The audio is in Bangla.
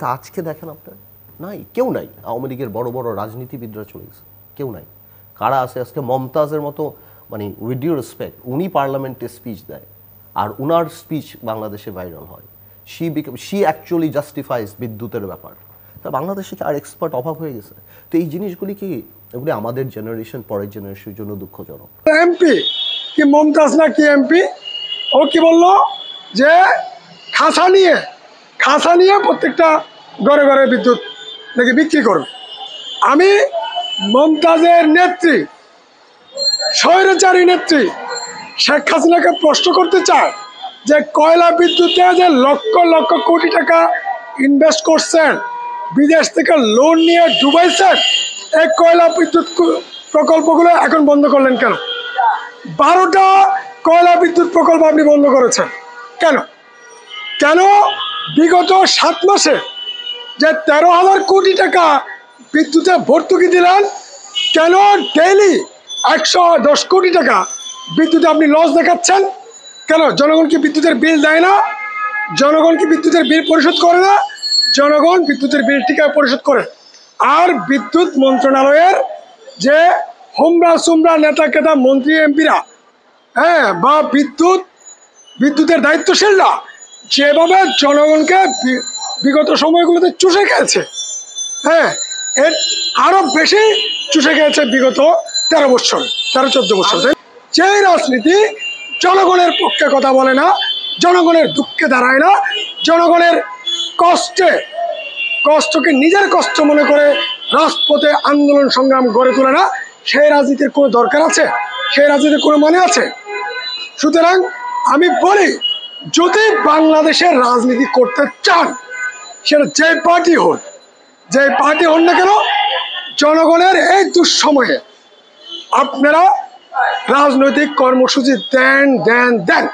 তা আজকে দেখেন আপনার। নাই, কেউ নাই। আওয়ামী লীগের বড় বড় রাজনীতিবিদরা চলে গেছে। কেউ নাই। কারা আছে? আজকে মমতাজের মতো মানে উইথ ডিউ রেসপেক্ট উনি পার্লামেন্টে স্পিচ দেয়। আর উনার স্পিচ বাংলাদেশে ভাইরাল হয়। শি শি অ্যাকচুয়ালি জাস্টিফাইজ বিদ্যুতের ব্যাপার। তা বাংলাদেশে আর এক্সপার্ট অভাব হয়ে গেছে? তো এই জিনিসগুলি কি এগুলি আমাদের জেনারেশন পরের জেনারেশনের জন্য দুঃখজনক? এমপি? কি মমতাজ না কি এমপি? ও কি বলল যে খাসা নিয়ে খাসা নিয়ে প্রত্যেকটা ঘরে ঘরে বিদ্যুৎ নাকি বিক্রি করবে। আমি মমতাজের নেত্রী, স্বৈরাচারী নেত্রী শেখ হাসিনাকে প্রশ্ন করতে চায় যে কয়লা বিদ্যুতে যে লক্ষ লক্ষ কোটি টাকা ইনভেস্ট করছেন, বিদেশ থেকে লোন নিয়ে ডুবাইছেন, এই কয়লা বিদ্যুৎ প্রকল্পগুলো এখন বন্ধ করলেন কেন? বারোটা কয়লা বিদ্যুৎ প্রকল্প আপনি বন্ধ করেছেন। কেন? কেন বিগত সাত মাসে যে তেরো হাজার কোটি টাকা বিদ্যুতে ভর্তুকি দিলেন, কেন ডেইলি একশো দশ কোটি টাকা বিদ্যুতে আপনি লস দেখাচ্ছেন? কেন? জনগণ কি বিদ্যুতের বিল দেয় না? জনগণ কি বিদ্যুতের বিল পরিশোধ করে না? জনগণ বিদ্যুতের বিল টিকা পরিশোধ করে। আর বিদ্যুৎ মন্ত্রণালয়ের যে হোমরা সুমরা নেতা কেতা মন্ত্রী এমপিরা হ্যাঁ বা বিদ্যুৎ, বিদ্যুতের দায়িত্বশীলরা যেভাবে জনগণকে বিগত সময়গুলোতে চুষে খেয়েছে হ্যাঁ এর আরও বেশি চুষে খেয়েছে বিগত তেরো বছর তেরো চোদ্দ বছর। যেই রাজনীতি জনগণের পক্ষে কথা বলে না জনগণের দুঃখে দাঁড়ায় না জনগণের কষ্টে কষ্টকে নিজের কষ্ট মনে করে রাজপথে আন্দোলন সংগ্রাম গড়ে তোলে না সেই রাজনীতির কোনো দরকার আছে? সেই রাজনীতির কোনো মানে আছে? সুতরাং আমি বলি যদি বাংলাদেশের রাজনীতি করতে চান, সেটা যে পার্টি হন যে পার্টি হন না কেন, জনগণের এই দুঃসময়ে আপনারা রাজনৈতিক কর্মসূচি দেন দেন দেন।